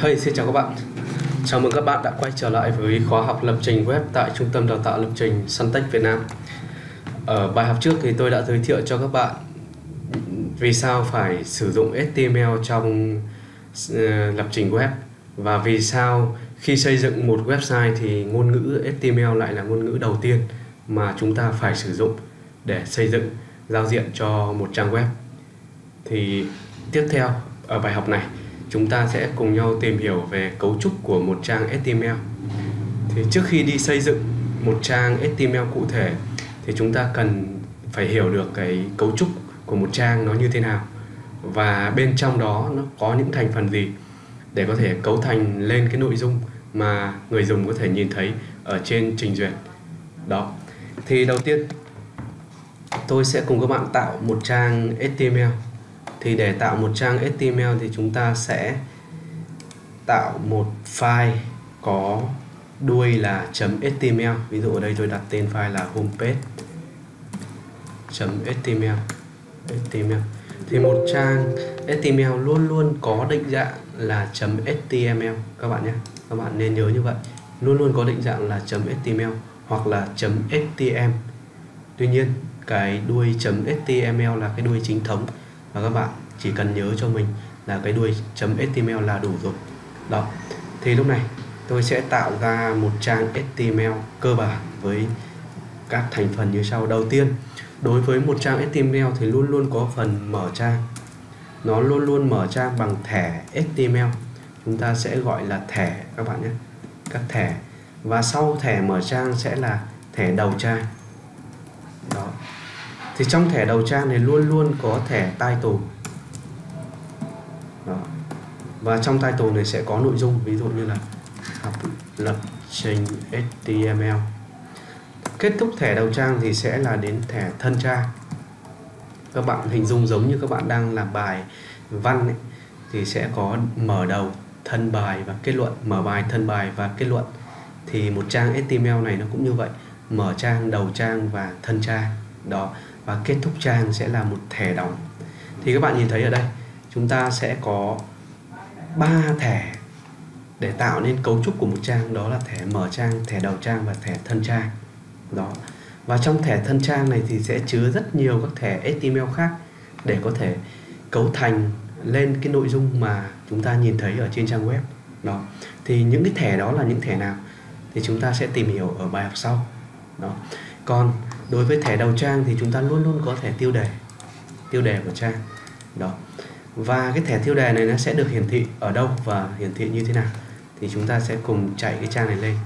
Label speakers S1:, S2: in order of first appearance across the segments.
S1: Hey, xin chào các bạn. Chào mừng các bạn đã quay trở lại với khóa học lập trình web tại Trung tâm Đào tạo Lập trình Suntech Việt Nam. Ở bài học trước thì tôi đã giới thiệu cho các bạn vì sao phải sử dụng HTML trong ờ, lập trình web và vì sao khi xây dựng một website thì ngôn ngữ HTML lại là ngôn ngữ đầu tiên mà chúng ta phải sử dụng để xây dựng giao diện cho một trang web. Thì tiếp theo ở bài học này chúng ta sẽ cùng nhau tìm hiểu về cấu trúc của một trang HTML. Thì trước khi đi xây dựng một trang HTML cụ thể, thì chúng ta cần phải hiểu được cái cấu trúc của một trang nó như thế nào và bên trong đó nó có những thành phần gì để có thể cấu thành lên cái nội dung mà người dùng có thể nhìn thấy ở trên trình duyệt. Đó. Thì đầu tiên, tôi sẽ cùng các bạn tạo một trang HTML thì để tạo một trang HTML thì chúng ta sẽ tạo một file có đuôi là .html ví dụ ở đây tôi đặt tên file là homepage .html html thì một trang HTML luôn luôn có định dạng là .html các bạn nhé, các bạn nên nhớ như vậy. Luôn luôn có định dạng là .html hoặc là .htm tuy nhiên, cái đuôi .html là cái đuôi chính thống và các bạn chỉ cần nhớ cho mình là cái đuôi .html là đủ rồi. Đó. Thì lúc này, tôi sẽ tạo ra một trang HTML cơ bản với các thành phần như sau. Đầu tiên, đối với một trang HTML thì luôn luôn có phần mở trang. Nó luôn luôn mở trang bằng thẻ HTML chúng ta sẽ gọi là thẻ, các bạn nhé. Các thẻ. Và sau thẻ mở trang sẽ là thẻ đầu trang thì trong thẻ đầu trang này luôn luôn có thẻ title. Đó. và trong title này sẽ có nội dung ví dụ như là học lập trình HTML kết thúc thẻ đầu trang thì sẽ là đến thẻ thân trang. Các bạn hình dung giống như các bạn đang làm bài văn ấy, thì sẽ có mở đầu thân bài và kết luận mở bài thân bài và kết luận. Thì một trang HTML này nó cũng như vậy mở trang đầu trang và thân trang. Đó và kết thúc trang sẽ là một thẻ đóng. Thì các bạn nhìn thấy ở đây, chúng ta sẽ có ba thẻ để tạo nên cấu trúc của một trang. Đó là thẻ mở trang, thẻ đầu trang và thẻ thân trang. Đó. Và trong thẻ thân trang này thì sẽ chứa rất nhiều các thẻ HTML khác để có thể cấu thành lên cái nội dung mà chúng ta nhìn thấy ở trên trang web. Đó. Thì những cái thẻ đó là những thẻ nào? Thì chúng ta sẽ tìm hiểu ở bài học sau. Đó. Còn đối với thẻ đầu trang thì chúng ta luôn luôn có thẻ tiêu đề tiêu đề của trang. Đó. Và cái thẻ tiêu đề này nó sẽ được hiển thị ở đâu và hiển thị như thế nào thì chúng ta sẽ cùng chạy cái trang này lên.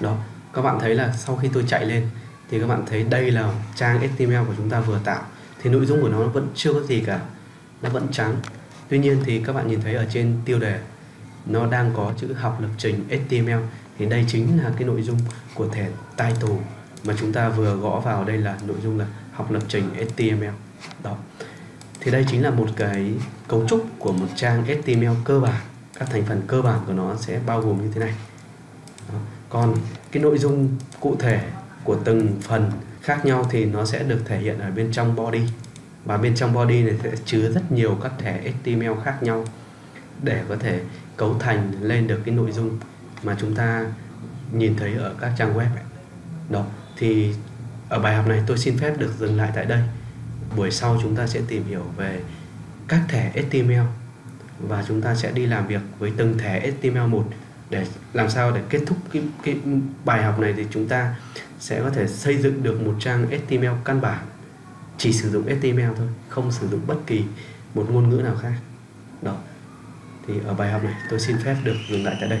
S1: Đó. Các bạn thấy là sau khi tôi chạy lên thì các bạn thấy đây là trang HTML của chúng ta vừa tạo. Thì nội dung của nó vẫn chưa có gì cả. Nó vẫn trắng. Tuy nhiên thì các bạn nhìn thấy ở trên tiêu đề, nó đang có chữ học lập trình HTML thì đây chính là cái nội dung của thẻ title mà chúng ta vừa gõ vào. Đây là nội dung là học lập trình HTML đó. Thì đây chính là một cái cấu trúc của một trang HTML cơ bản. Các thành phần cơ bản của nó sẽ bao gồm như thế này. Đó. còn cái nội dung cụ thể của từng phần khác nhau thì nó sẽ được thể hiện ở bên trong body. Và bên trong body này sẽ chứa rất nhiều các thẻ HTML khác nhau để có thể cấu thành lên được cái nội dung mà chúng ta nhìn thấy ở các trang web ấy. đó thì ở bài học này tôi xin phép được dừng lại tại đây. Buổi sau chúng ta sẽ tìm hiểu về các thẻ HTML và chúng ta sẽ đi làm việc với từng thẻ HTML một để làm sao để kết thúc cái, cái bài học này thì chúng ta sẽ có thể xây dựng được một trang HTML căn bản. Chỉ sử dụng HTML thôi không sử dụng bất kỳ một ngôn ngữ nào khác. Đó thì ở bài học này tôi xin phép được dừng lại tại đây